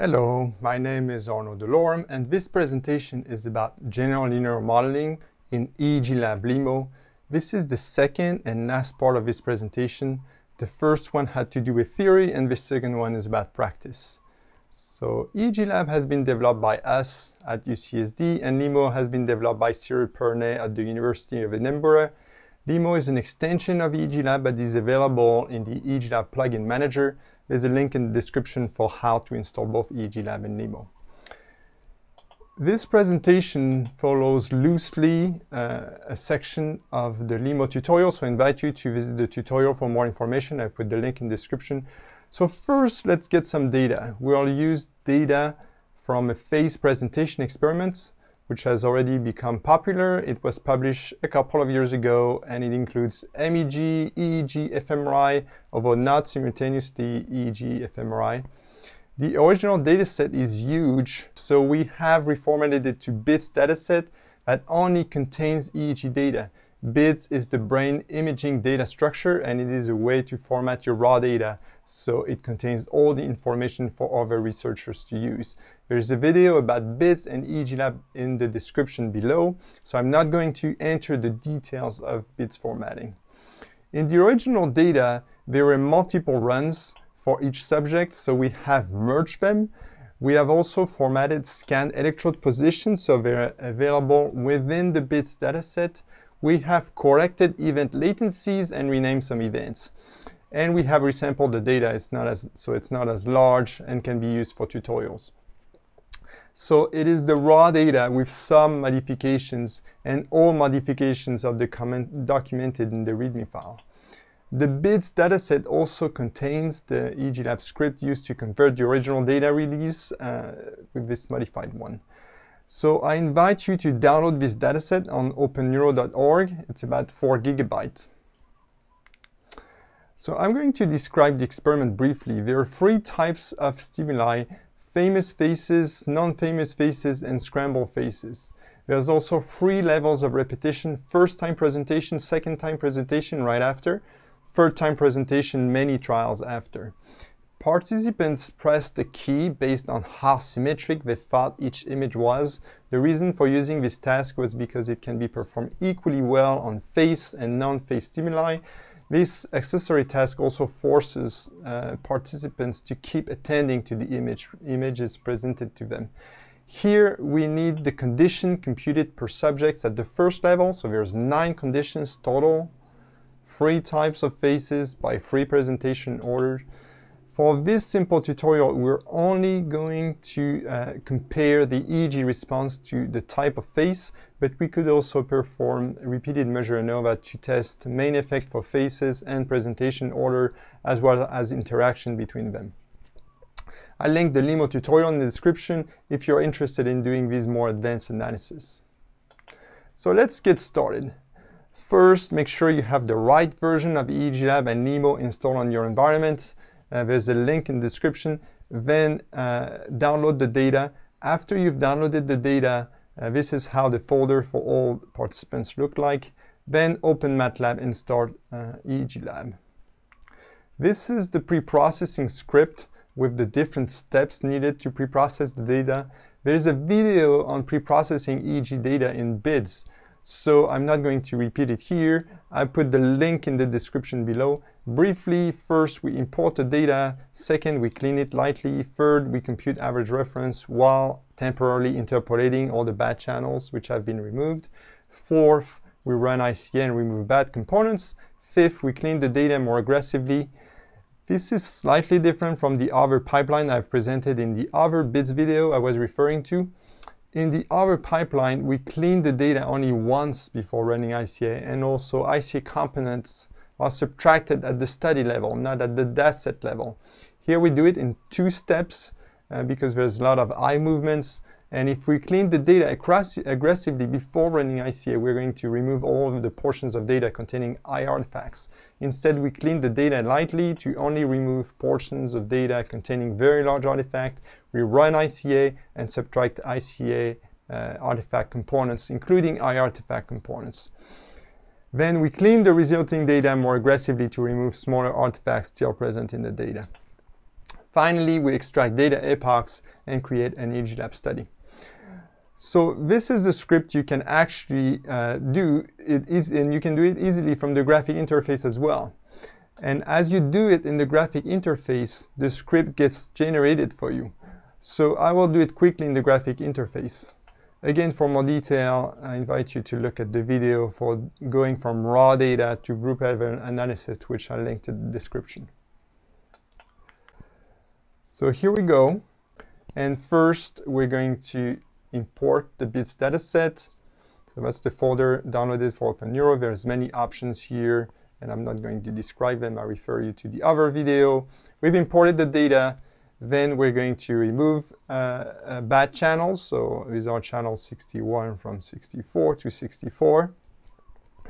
Hello, my name is Arnaud Delorme and this presentation is about general linear modeling in EEG Lab LIMO. This is the second and last part of this presentation. The first one had to do with theory and the second one is about practice. So EEG Lab has been developed by us at UCSD and LIMO has been developed by Cyril Pernet at the University of Edinburgh LIMO is an extension of EEG Lab but is available in the EEG Lab plugin manager. There's a link in the description for how to install both EEG Lab and LIMO. This presentation follows loosely uh, a section of the LIMO tutorial, so I invite you to visit the tutorial for more information. I put the link in the description. So first, let's get some data. We'll use data from a face presentation experiment which has already become popular. It was published a couple of years ago and it includes MEG, EEG, fMRI, although not simultaneously EEG, fMRI. The original dataset is huge, so we have reformatted it to BIDS dataset that only contains EEG data. BIDS is the brain imaging data structure and it is a way to format your raw data so it contains all the information for other researchers to use. There's a video about BIDS and EEGLAB in the description below, so I'm not going to enter the details of BIDS formatting. In the original data, there were multiple runs for each subject, so we have merged them. We have also formatted scanned electrode positions, so they're available within the BIDS dataset we have corrected event latencies and renamed some events. And we have resampled the data, it's not as, so it's not as large and can be used for tutorials. So it is the raw data with some modifications and all modifications of the comment documented in the README file. The BIDS dataset also contains the EEGLAB script used to convert the original data release uh, with this modified one. So I invite you to download this dataset on openneuro.org. It's about 4 gigabytes. So I'm going to describe the experiment briefly. There are three types of stimuli, famous faces, non-famous faces, and scramble faces. There's also three levels of repetition, first time presentation, second time presentation right after, third time presentation many trials after. Participants pressed the key based on how symmetric they thought each image was. The reason for using this task was because it can be performed equally well on face and non-face stimuli. This accessory task also forces uh, participants to keep attending to the image, images presented to them. Here we need the condition computed per subjects at the first level, so there's nine conditions total, three types of faces by three presentation orders. For this simple tutorial, we're only going to uh, compare the EEG response to the type of face, but we could also perform repeated measure ANOVA to test main effect for faces and presentation order, as well as interaction between them. I link the LIMO tutorial in the description if you're interested in doing these more advanced analysis. So let's get started. First, make sure you have the right version of EEG Lab and LIMO installed on your environment. Uh, there's a link in the description. Then uh, download the data. After you've downloaded the data, uh, this is how the folder for all participants look like. Then open MATLAB and start uh, EEG Lab. This is the pre-processing script with the different steps needed to pre-process the data. There's a video on pre-processing EEG data in BIDS, so I'm not going to repeat it here. I put the link in the description below. Briefly, first we import the data, second we clean it lightly, third we compute average reference while temporarily interpolating all the bad channels which have been removed, fourth we run ICA and remove bad components, fifth we clean the data more aggressively, this is slightly different from the other pipeline I've presented in the other BIDS video I was referring to. In the other pipeline, we clean the data only once before running ICA and also ICA components are subtracted at the study level, not at the dataset level. Here we do it in two steps uh, because there's a lot of eye movements. And if we clean the data aggressively before running ICA, we're going to remove all of the portions of data containing eye artifacts. Instead, we clean the data lightly to only remove portions of data containing very large artifacts. We run ICA and subtract ICA uh, artifact components, including eye artifact components. Then we clean the resulting data more aggressively to remove smaller artifacts still present in the data. Finally, we extract data epochs and create an EEGLAB study. So this is the script you can actually uh, do, it is, and you can do it easily from the graphic interface as well. And as you do it in the graphic interface, the script gets generated for you. So I will do it quickly in the graphic interface. Again, for more detail, I invite you to look at the video for going from raw data to group level analysis, which I linked in the description. So here we go. And first, we're going to import the BIDS dataset. So that's the folder downloaded for OpenNeuro. There's many options here, and I'm not going to describe them. I refer you to the other video. We've imported the data. Then we're going to remove uh, uh, bad channels. So these are channels 61 from 64 to 64.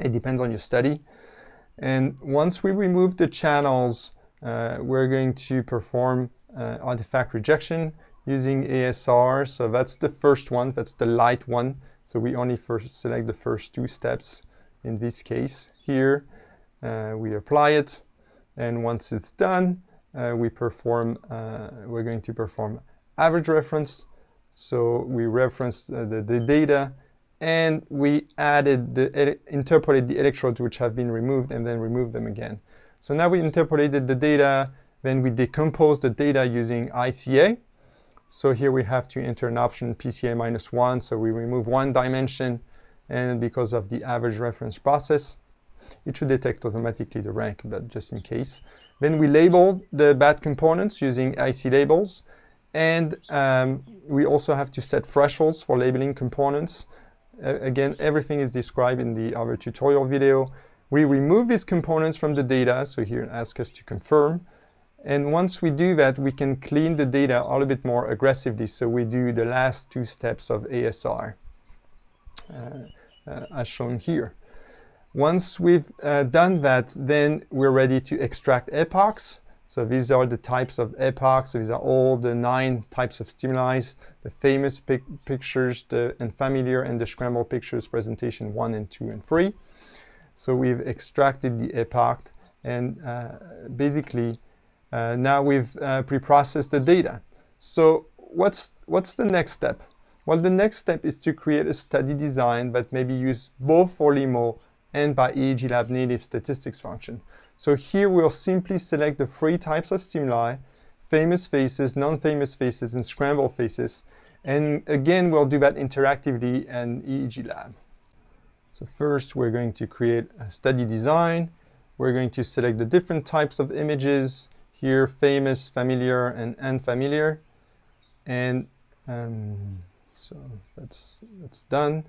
It depends on your study. And once we remove the channels, uh, we're going to perform uh, artifact rejection using ASR. So that's the first one, that's the light one. So we only first select the first two steps in this case. Here, uh, we apply it. And once it's done, uh, we perform, uh, we're going to perform average reference. So we reference uh, the, the data and we added the, interpolated the electrodes which have been removed and then remove them again. So now we interpolated the data, then we decompose the data using ICA. So here we have to enter an option PCA minus one. So we remove one dimension and because of the average reference process, it should detect automatically the rank, but just in case. Then we label the bad components using IC labels. And um, we also have to set thresholds for labeling components. Uh, again, everything is described in the other tutorial video. We remove these components from the data. So here it asks us to confirm. And once we do that, we can clean the data a little bit more aggressively. So we do the last two steps of ASR, uh, uh, as shown here. Once we've uh, done that, then we're ready to extract epochs. So these are the types of epochs. These are all the nine types of stimuli, the famous pic pictures, the unfamiliar and the scramble pictures presentation one and two and three. So we've extracted the epoch and uh, basically uh, now we've uh, pre-processed the data. So what's, what's the next step? Well, the next step is to create a study design that maybe use both for LIMO and by EEG Lab native statistics function. So here we'll simply select the three types of stimuli, famous faces, non-famous faces, and scramble faces. And again, we'll do that interactively in EEG Lab. So first, we're going to create a study design. We're going to select the different types of images, here famous, familiar, and unfamiliar. And um, so that's, that's done.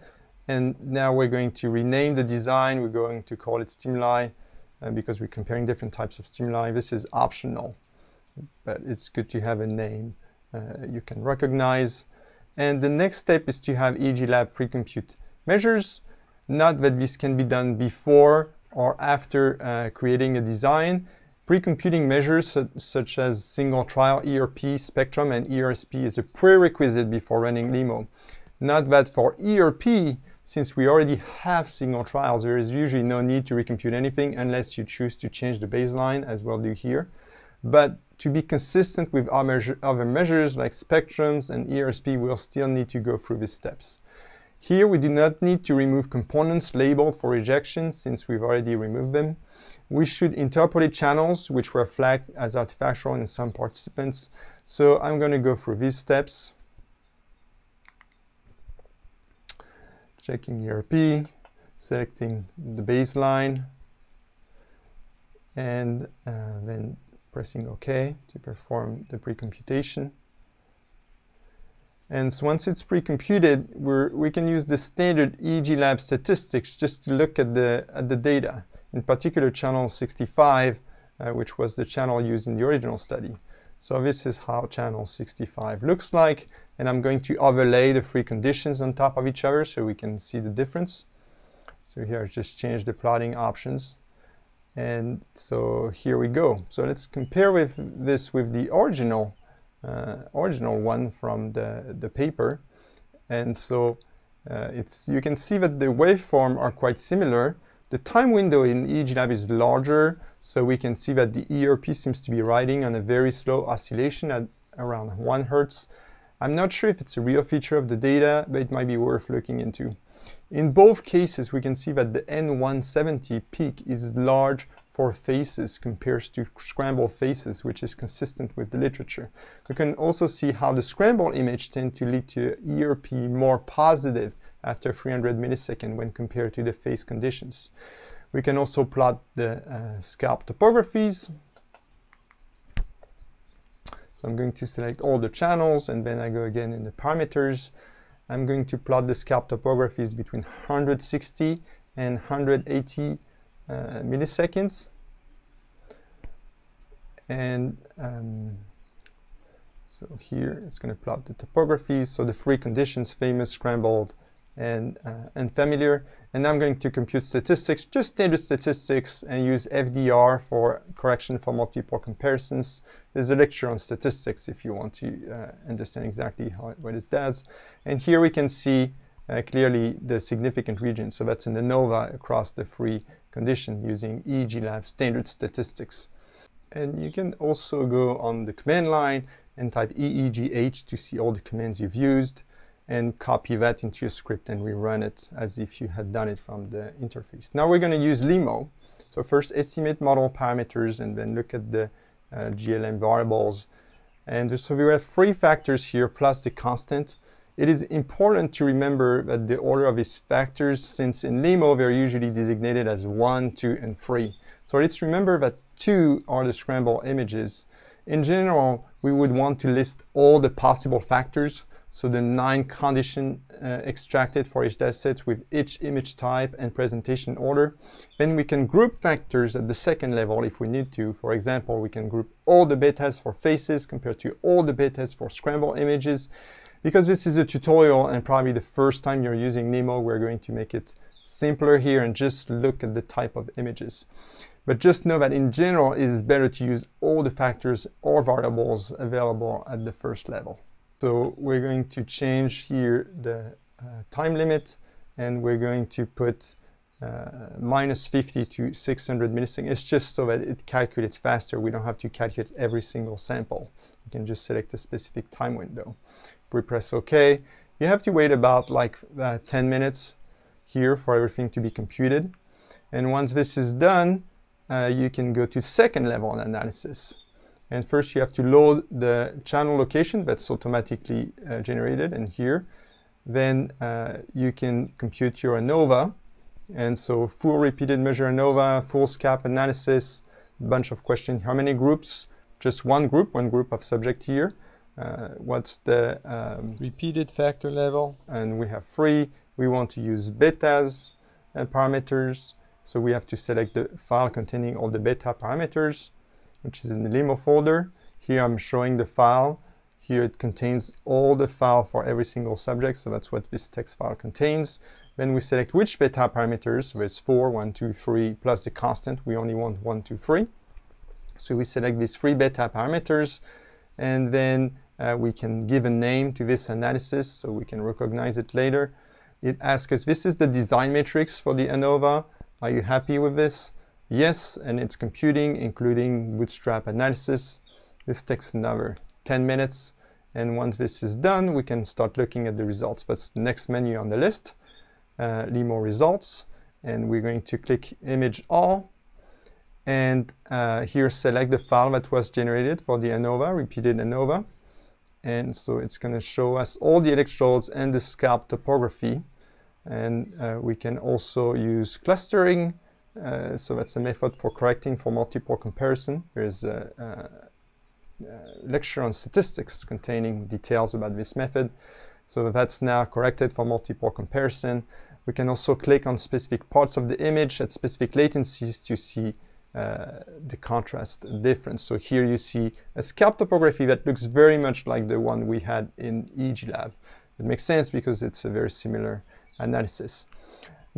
And now we're going to rename the design. We're going to call it stimuli uh, because we're comparing different types of stimuli. This is optional, but it's good to have a name uh, you can recognize. And the next step is to have EEG Lab pre-compute measures. Not that this can be done before or after uh, creating a design. Pre-computing measures such as single trial ERP, spectrum, and ERSP is a prerequisite before running LIMO. Not that for ERP, since we already have single trials, there is usually no need to recompute anything unless you choose to change the baseline, as we'll do here. But to be consistent with other measures like spectrums and ERSP, we'll still need to go through these steps. Here, we do not need to remove components labeled for rejection since we've already removed them. We should interpolate channels which were flagged as artifactual in some participants. So I'm going to go through these steps. checking ERP, selecting the baseline, and uh, then pressing OK to perform the pre-computation. And so once it's pre-computed, we can use the standard EEG Lab statistics just to look at the, at the data, in particular channel 65, uh, which was the channel used in the original study. So this is how channel 65 looks like. And I'm going to overlay the three conditions on top of each other so we can see the difference. So here I just change the plotting options. And so here we go. So let's compare with this with the original uh, original one from the, the paper. And so uh, it's you can see that the waveform are quite similar. The time window in EEG Lab is larger, so we can see that the ERP seems to be riding on a very slow oscillation at around 1 Hz. I'm not sure if it's a real feature of the data, but it might be worth looking into. In both cases, we can see that the N170 peak is large for faces compared to scrambled faces, which is consistent with the literature. We can also see how the scrambled image tend to lead to ERP more positive after 300 milliseconds when compared to the face conditions. We can also plot the uh, scalp topographies. So I'm going to select all the channels and then I go again in the parameters. I'm going to plot the scalp topographies between 160 and 180 uh, milliseconds. And um, so here it's going to plot the topographies, so the three conditions, famous, scrambled, and, uh, and familiar. And I'm going to compute statistics, just standard statistics, and use FDR for correction for multiple comparisons. There's a lecture on statistics if you want to uh, understand exactly how, what it does. And here we can see uh, clearly the significant region. So that's in ANOVA across the three condition using EEG Lab standard statistics. And you can also go on the command line and type EEGH to see all the commands you've used and copy that into your script and rerun it as if you had done it from the interface. Now we're going to use LIMO. So first estimate model parameters and then look at the uh, GLM variables. And so we have three factors here plus the constant. It is important to remember that the order of these factors, since in LIMO they're usually designated as 1, 2, and 3. So let's remember that 2 are the scramble images. In general, we would want to list all the possible factors, so the nine condition uh, extracted for each dataset with each image type and presentation order. Then we can group factors at the second level if we need to. For example, we can group all the betas for faces compared to all the betas for scramble images. Because this is a tutorial and probably the first time you're using LIMO, we're going to make it simpler here and just look at the type of images. But just know that in general, it is better to use all the factors or variables available at the first level. So we're going to change here the uh, time limit and we're going to put uh, minus 50 to 600 milliseconds. It's just so that it calculates faster. We don't have to calculate every single sample. We can just select a specific time window we press OK. You have to wait about like uh, 10 minutes here for everything to be computed. And once this is done, uh, you can go to second level analysis. And first you have to load the channel location that's automatically uh, generated and here. Then uh, you can compute your ANOVA. And so full repeated measure ANOVA, full scalp analysis, bunch of questions. How many groups? Just one group, one group of subject here. Uh, what's the um, repeated factor level and we have three we want to use betas uh, parameters so we have to select the file containing all the beta parameters which is in the limo folder here I'm showing the file here it contains all the file for every single subject so that's what this text file contains then we select which beta parameters so it's 4 1 2 3 plus the constant we only want 1 2 3 so we select these three beta parameters and then uh, we can give a name to this analysis so we can recognize it later. It asks us, this is the design matrix for the ANOVA. Are you happy with this? Yes, and it's computing, including bootstrap analysis. This takes another 10 minutes. And once this is done, we can start looking at the results. That's the next menu on the list, uh, Limo results. And we're going to click image all. And uh, here select the file that was generated for the ANOVA, repeated ANOVA. And so it's going to show us all the electrodes and the scalp topography. And uh, we can also use clustering. Uh, so that's a method for correcting for multiple comparison. There's a, a, lecture on statistics containing details about this method. So that's now corrected for multiple comparison. We can also click on specific parts of the image at specific latencies to see uh, the contrast difference. So here you see a scalp topography that looks very much like the one we had in EEG Lab. It makes sense because it's a very similar analysis.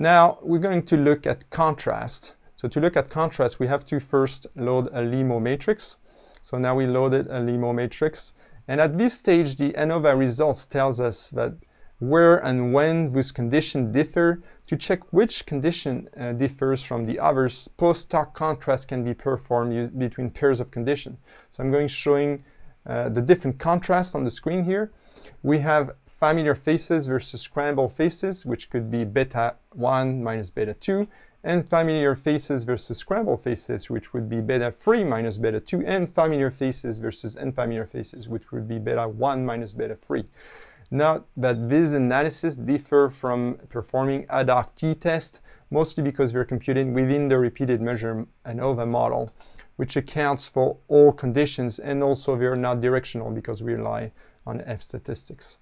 Now we're going to look at contrast. So to look at contrast, we have to first load a LIMO matrix. So now we loaded a LIMO matrix. And at this stage, the ANOVA results tells us that where and when those conditions differ. To check which condition uh, differs from the others, post-hoc contrast can be performed between pairs of conditions. So I'm going showing uh, the different contrasts on the screen here. We have familiar faces versus scramble faces, which could be beta 1 minus beta 2, and familiar faces versus scramble faces, which would be beta 3 minus beta 2, and familiar faces versus unfamiliar faces, which would be beta 1 minus beta 3. Note that these analyses differ from performing ad hoc t-test, mostly because we're computing within the repeated measure ANOVA model, which accounts for all conditions, and also they're not directional because we rely on F statistics.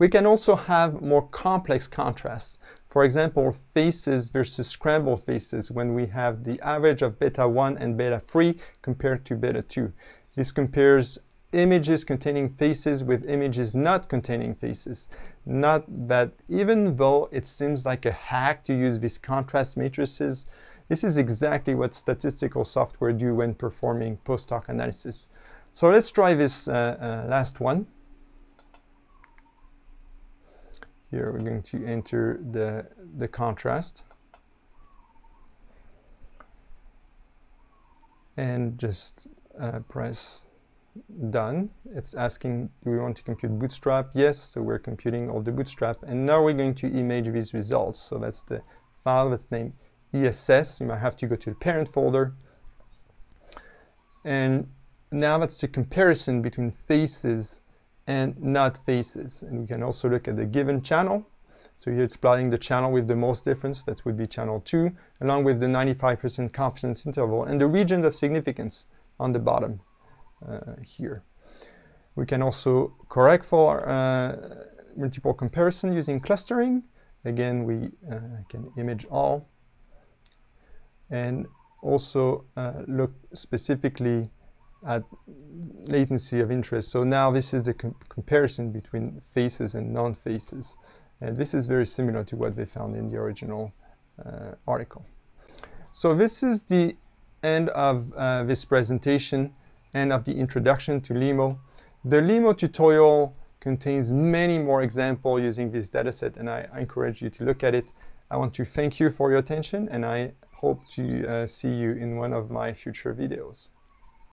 We can also have more complex contrasts. For example, faces versus scramble faces when we have the average of beta 1 and beta 3 compared to beta 2. This compares images containing faces with images not containing faces. Not that even though it seems like a hack to use these contrast matrices, this is exactly what statistical software do when performing post-hoc analysis. So let's try this uh, uh, last one. Here we're going to enter the, the contrast. And just uh, press done. It's asking, do we want to compute bootstrap? Yes, so we're computing all the bootstrap. And now we're going to image these results. So that's the file that's named ESS. You might have to go to the parent folder. And now that's the comparison between faces and not faces. And we can also look at the given channel. So here it's plotting the channel with the most difference, that would be channel 2, along with the 95% confidence interval and the region of significance on the bottom uh, here. We can also correct for uh, multiple comparison using clustering. Again, we uh, can image all and also uh, look specifically at latency of interest. So now this is the com comparison between faces and non-faces. And this is very similar to what they found in the original uh, article. So this is the end of uh, this presentation and of the introduction to LIMO. The LIMO tutorial contains many more examples using this dataset and I, I, encourage you to look at it. I want to thank you for your attention and I hope to uh, see you in one of my future videos.